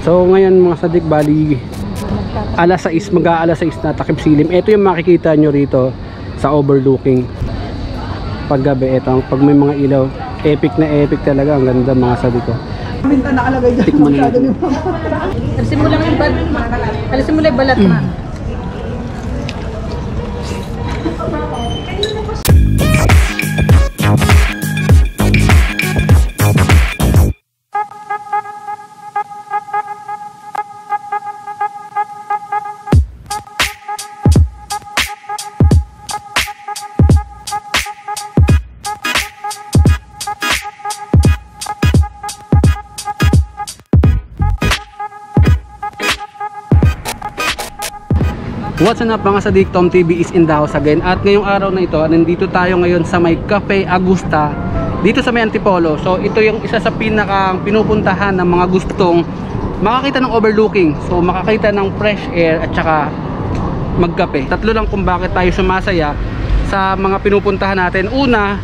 So ngayon mga sadik bali alas 6 mag-aalas 6 na takip silim. Ito yung makikita nyo rito sa overlooking. Pag gabi ito, pag may mga ilaw, epic na epic talaga. Ang ganda mga sadik ko. Minta nakalagay dyan. Tikman Masyado natin. Alisin mo lang yung balat. Alisin mo lang yung balat Mm. What's up mga sadik, Tom TV is in the house again. At ngayong araw na ito, nandito tayo ngayon sa may Cafe Agusta Dito sa may Antipolo. So ito yung isa sa pinakang pinupuntahan ng mga gustong makakita ng overlooking. So makakita ng fresh air at saka magkape. Tatlo lang kung bakit tayo sumasaya sa mga pinupuntahan natin. Una,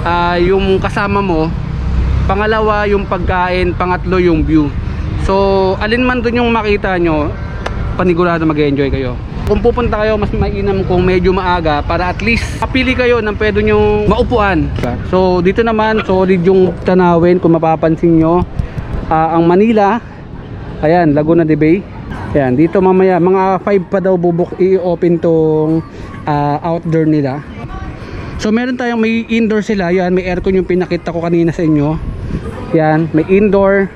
ah, yung kasama mo. Pangalawa, yung pagkain. Pangatlo, yung view. So alin man dun yung makita nyo panigurado mag-enjoy kayo kung pupunta kayo mas mainam kung medyo maaga para at least kapili kayo ng pwede nyong maupuan. So dito naman solid yung tanawin kung mapapansin nyo. Ah, ang Manila ayan Laguna de Bay. Ayan dito mamaya mga 5 pa daw bubuk i-open tong ah, outdoor nila. So meron tayong may indoor sila. Yan may aircon yung pinakita ko kanina sa inyo. Yan may indoor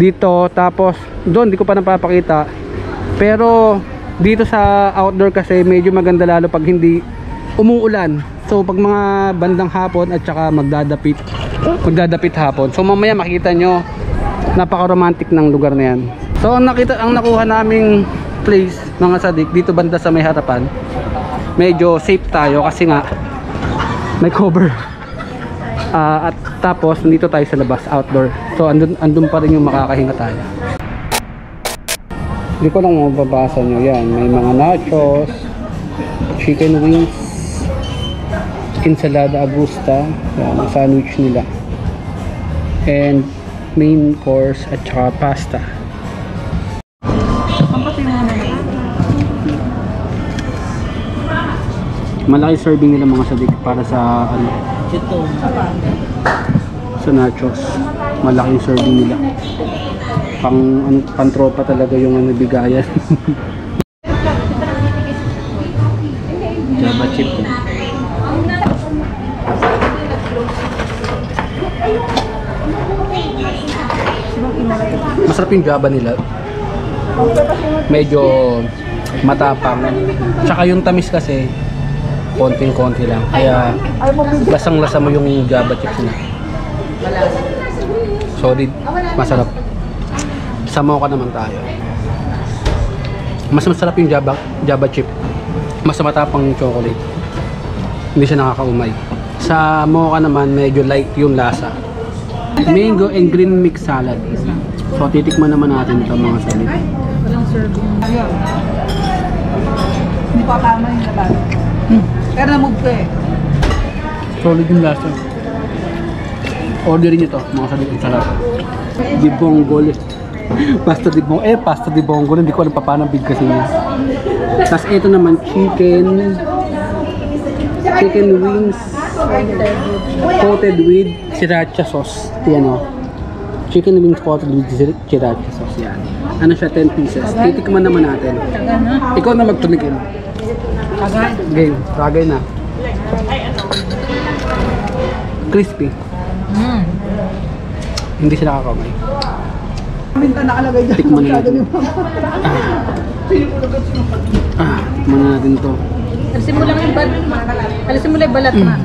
dito. Tapos doon di ko pa napapakita. Pero dito sa outdoor kasi medyo maganda lalo pag hindi umuulan. So pag mga bandang hapon at saka magdadapit magdadapit hapon. So mamaya makita nyo napaka-romantic ng lugar na yan. So ang nakita ang nakuha naming place mga sadik dito banda sa may harapan. Medyo safe tayo kasi nga may cover. Ah, at tapos nandito tayo sa labas outdoor. So andun andun pa rin yung makakahinga tayo. Hindi ko lang mababasa nyo yan. May mga nachos, chicken wings, ensalada augusta, yan, sandwich nila. And main course at saka pasta. Malaki serving nila mga sadik para sa ano, sa nachos. Malaking serving nila pang ano, pantropa talaga yung ano bigayan. Java chip. Masarap yung Java nila. Medyo matapang. Tsaka yung tamis kasi konting-konti lang. Kaya lasang-lasa mo yung Java chips nila. Solid. Masarap. Samaw ka naman tayo. Mas masarap yung Java, Java chip. Mas matapang yung chocolate. Hindi siya nakakaumay. Sa mocha naman, medyo light yung lasa. Mango and green mix salad. So, titikman naman natin ito mga salad. Walang serving. Hindi pa tama yung laban. Hmm. Pero na-move ko eh. Solid yung lasa. Orderin nyo to, mga salad. Ang sarap. Di bonggol. Pasta di bonggol. Eh, pasta di bonggol. Hindi ko alam pa paano big kasi niya. Tapos ito naman, chicken. Chicken wings. Coated with sriracha sauce. Yan o. Chicken wings coated with sri- sriracha sauce. Yan. Ano siya, 10 pieces. Titikman naman natin. Ikaw na magtumigil. Taga. Game. Ragay na. Crispy. Mm. Hindi siya nakakamay. Minta nakalagay dyan. Tikman Masyado natin. Mama. Ah, tikman na natin to. Alisin mo lang yung balat. Alisin mo lang yung balat Mm. man.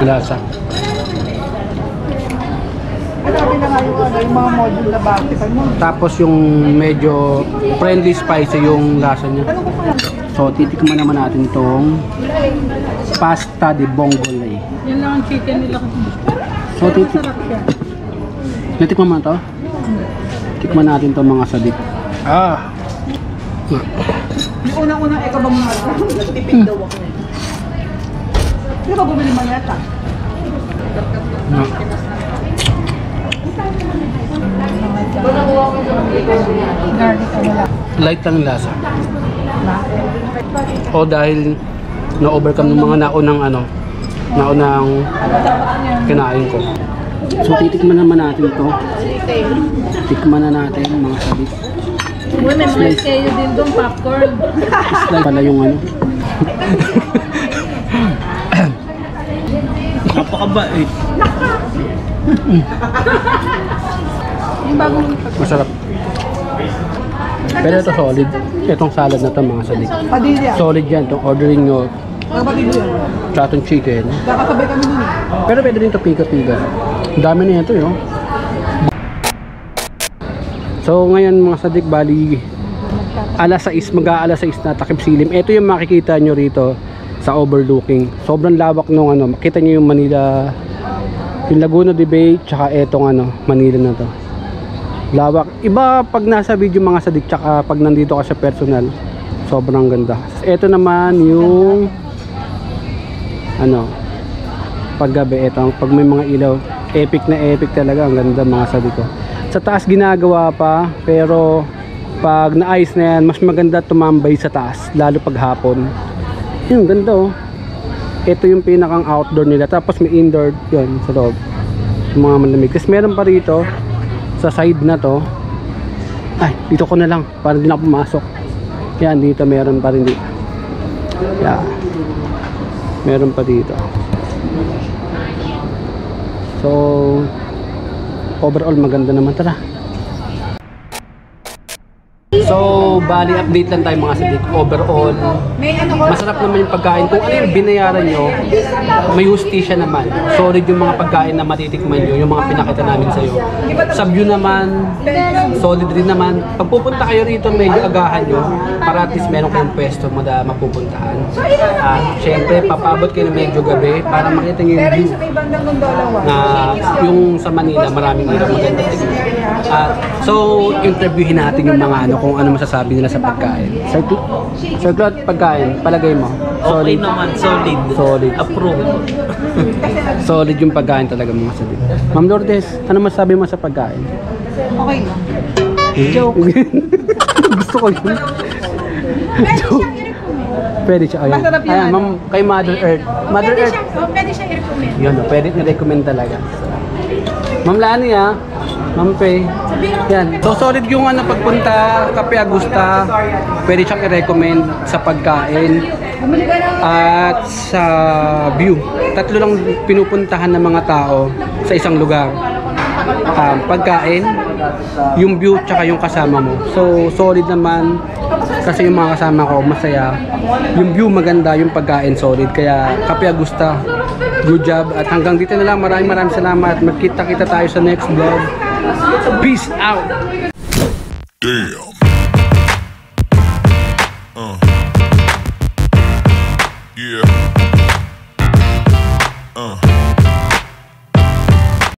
Lasa. Na ano, yung mga module na bakit. mo. Tapos yung medyo friendly spicy yung lasa niya. So, titikman naman natin tong pasta de bongolay. Yan lang ang chicken nila. So, titik natikman mo na to? Tikman natin to mga sadik. Ah! Yung unang-unang eka bang mga tipid daw ako eh. Di ba bumili mo yata? Wala. Light lang yung lasa. O dahil na-overcome ng mga naunang ano, naunang kinain ko. So titikman naman natin to. Tikman na natin mga sabit. Uy, may mga kayo din doon, popcorn. Slide pala yung ano. Napakabait. Yung bagong Masarap. Pero ito solid. Itong salad na to mga sabit. Padilla. Solid yan. Itong ordering nyo Kapatid mo yan. chatong chicken. Kakasabay kami dun eh. Pero pwede rin ito piga-piga. Ang dami na ito yun. So ngayon mga sadik bali alas 6 mag-aalas 6 na takip silim. Ito yung makikita nyo rito sa overlooking. Sobrang lawak nung ano. Makita nyo yung Manila yung Laguna de Bay tsaka etong ano Manila na to. Lawak. Iba pag nasa video mga sadik tsaka pag nandito ka sa personal. Sobrang ganda. Ito naman yung ano paggabi. Ito pag may mga ilaw epic na epic talaga. Ang ganda mga sabi ko sa taas ginagawa pa pero pag naayos na yan mas maganda tumambay sa taas lalo pag hapon. Yun ganda oh. Ito yung pinakang outdoor nila. Tapos may indoor yun sa loob. Yung mga malamig. Tapos meron pa rito sa side na to ay dito ko na lang para hindi na pumasok. Yan dito meron pa rin dito yeah meron pa dito. So overall maganda naman tara So, bali update lang tayo mga sadik. Overall, masarap naman yung pagkain. Kung ano yung binayaran nyo, may justisya naman. Solid yung mga pagkain na matitikman nyo, yung mga pinakita namin sa'yo. Sa view naman, solid rin naman. Pag pupunta kayo rito, medyo agahan nyo para at least meron kayong pwesto mada mapupuntahan. At syempre, papabot kayo ng medyo gabi para makita nyo yung view na yung sa Manila maraming ilaw maganda tingnan. At so interviewin natin yung mga ano kung ano masasabi nila sa pagkain. Sir Cl- Sir Claude, pagkain, palagay mo. Okay Solid. naman, solid. Solid. Approve. Solid yung pagkain talaga mga sabi. Ma'am Lourdes, ano masasabi mo sa pagkain? Okay lang. Joke. Gusto ko yun. Pwede siya. Ayun. Masarap yan. Ayan, ma'am, kay Mother Earth. Mother Pwede Earth. siya, oh, pwede siya i-recommend. Yun, pwede ni-recommend talaga. Ma'am Lani ah. Ma'am Pe. Yan. So solid yung ano pagpunta Cafe Agusta. Pwede siyang i-recommend sa pagkain at sa view. Tatlo lang pinupuntahan ng mga tao sa isang lugar. Um, pagkain, yung view, tsaka yung kasama mo. So, solid naman kasi yung mga kasama ko masaya. Yung view maganda, yung pagkain solid. Kaya, Cafe Agusta, good job. At hanggang dito na lang, maraming maraming salamat. Magkita-kita tayo sa next vlog. Peace out! Damn.